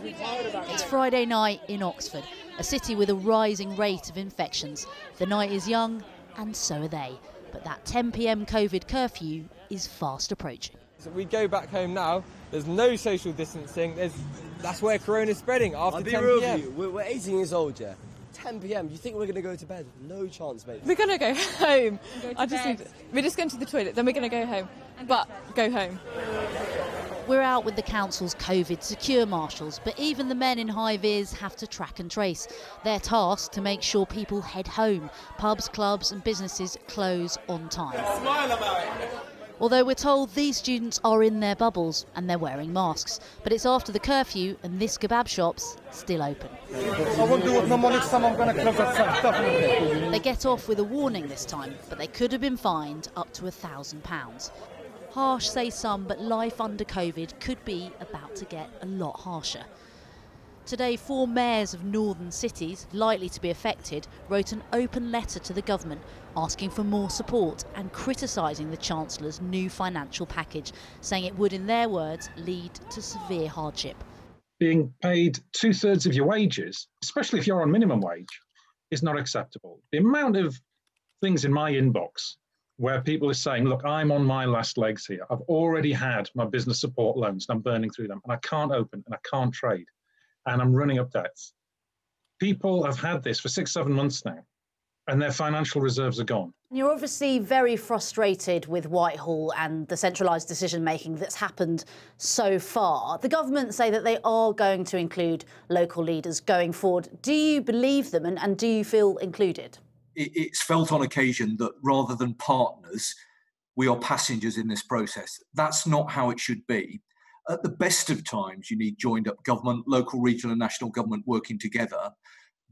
It's Friday night in Oxford, a city with a rising rate of infections. The night is young, and so are they. But that 10 pm COVID curfew is fast approaching. So we go back home now. There's no social distancing. There's, that's where Corona's spreading after I'll be 10 real p.m. with you. We're, we're 18 years old, yeah. 10 p.m. You think we're going to go to bed? No chance, mate. We're gonna go home. I just need, we're just going to the toilet, then we're gonna go home. But go home. We're out with the council's COVID secure marshals, but even the men in high vis have to track and trace. Their task to make sure people head home. Pubs, clubs, and businesses close on time. Although we're told these students are in their bubbles and they're wearing masks. But it's after the curfew and this kebab shop's still open. I won't do with no money, some I'm close that site, definitely. They get off with a warning this time, but they could have been fined up to a thousand pounds. Harsh, say some, but life under COVID could be about to get a lot harsher. Today, four mayors of northern cities likely to be affected wrote an open letter to the government asking for more support and criticising the Chancellor's new financial package, saying it would, in their words, lead to severe hardship. being paid two thirds of your wages, especially if you're on minimum wage, is not acceptable. The amount of things in my inbox where people are saying, Look, I'm on my last legs here. I've already had my business support loans and I'm burning through them and I can't open and I can't trade and I'm running up debts. People have had this for six, seven months now and their financial reserves are gone. You're obviously very frustrated with Whitehall and the centralised decision making that's happened so far. The government say that they are going to include local leaders going forward. Do you believe them and, and do you feel included? It, it's felt on occasion that rather than partners, we are passengers in this process. That's not how it should be. At the best of times, you need joined up government, local, regional, and national government working together.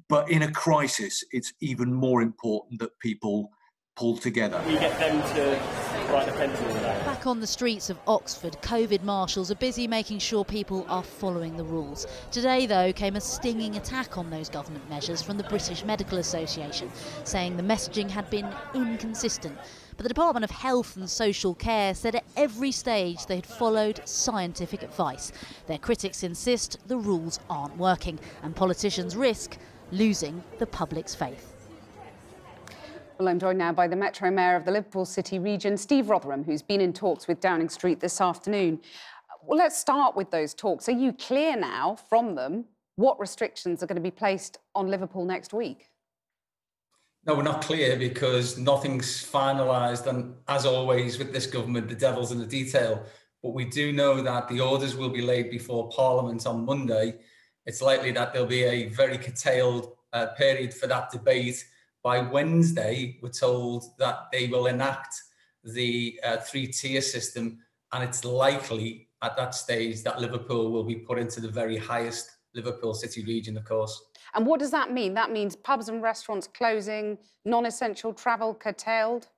But in a crisis, it's even more important that people pull together. We get them to Back on the streets of Oxford, COVID marshals are busy making sure people are following the rules. Today, though, came a stinging attack on those government measures from the British Medical Association, saying the messaging had been inconsistent. But the Department of Health and Social Care said at every stage they had followed scientific advice. Their critics insist the rules aren't working, and politicians risk losing the public's faith. Well, I'm joined now by the Metro Mayor of the Liverpool City region, Steve Rotheram, who's been in talks with Downing Street this afternoon. Well, let's start with those talks. Are you clear now from them what restrictions are going to be placed on Liverpool next week? No, we're not clear because nothing's finalised. And as always with this government, the devil's in the detail. But we do know that the orders will be laid before Parliament on Monday. It's likely that there'll be a very curtailed uh, period for that debate. By Wednesday, we're told that they will enact the uh, three tier system, and it's likely at that stage that Liverpool will be put into the very highest Liverpool City region, of course. And what does that mean? That means pubs and restaurants closing, non essential travel curtailed?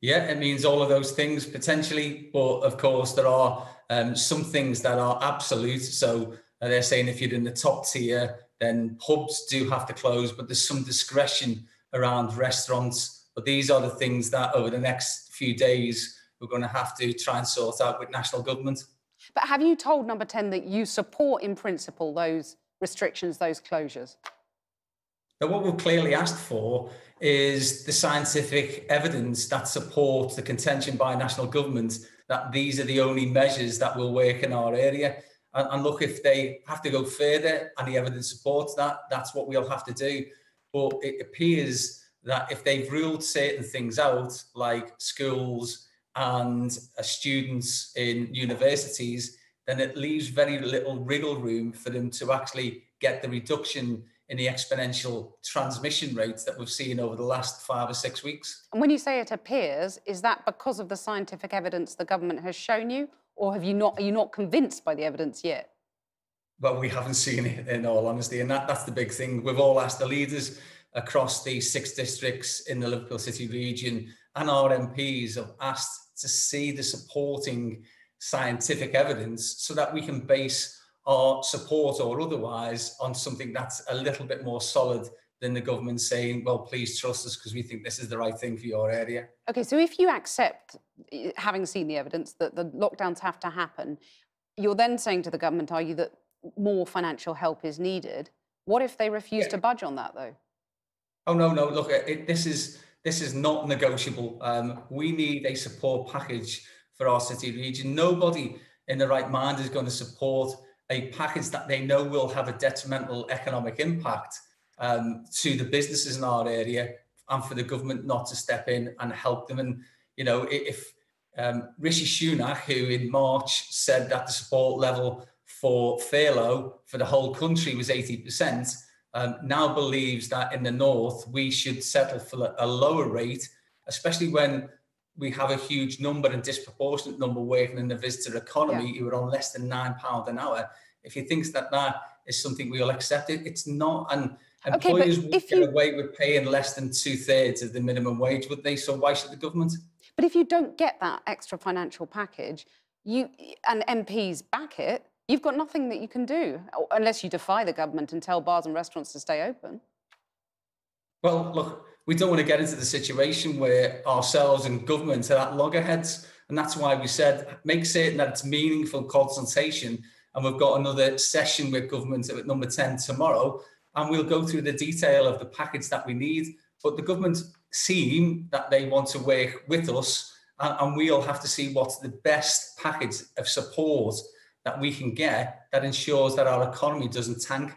Yeah, it means all of those things potentially, but of course there are um, some things that are absolute. So uh, they're saying if you're in the top tier, then pubs do have to close, but there's some discretion around restaurants. But these are the things that over the next few days we're going to have to try and sort out with national government. But have you told Number 10 that you support, in principle, those restrictions, those closures? Now, what we've clearly asked for is the scientific evidence that supports the contention by national government that these are the only measures that will work in our area. And, and look, if they have to go further and the evidence supports that, that's what we'll have to do. But it appears that if they've ruled certain things out, like schools and uh, students in universities, then it leaves very little wriggle room for them to actually get the reduction in the exponential transmission rates that we've seen over the last five or six weeks. And when you say it appears, is that because of the scientific evidence the government has shown you, or have you not? Are you not convinced by the evidence yet? Well, we haven't seen it in all honesty, and that, that's the big thing. We've all asked the leaders across the six districts in the Liverpool City region, and our MPs have asked to see the supporting scientific evidence so that we can base our support or otherwise on something that's a little bit more solid than the government saying, well, please trust us because we think this is the right thing for your area. Okay, so if you accept, having seen the evidence, that the lockdowns have to happen, you're then saying to the government, are you, that more financial help is needed. What if they refuse Yeah. to budge on that, though? Oh no, no. Look, it, this is this is not negotiable. Um, we need a support package for our city region. Nobody in the right mind is going to support a package that they know will have a detrimental economic impact um, to the businesses in our area, and for the government not to step in and help them. And you know, if um, Rishi Sunak, who in March said that the support level for furlough for the whole country was 80%, um, now believes that in the north we should settle for a lower rate, especially when we have a huge number and disproportionate number working in the visitor economy who are on less than nine pound an hour. If he thinks that that is something we'll accept, it it's not. And Okay, but employers would if get you- away with paying less than two thirds of the minimum wage, would they? So why should the government? But if you don't get that extra financial package, you and MPs back it, you've got nothing that you can do unless you defy the government and tell bars and restaurants to stay open. Well, look, we don't want to get into the situation where ourselves and government are at loggerheads. And that's why we said make certain that it's meaningful consultation. And we've got another session with government at number 10 tomorrow. And we'll go through the detail of the package that we need. But the government seem that they want to work with us. And, and we'll have to see what's the best package of support that we can get that ensures that our economy doesn't tank.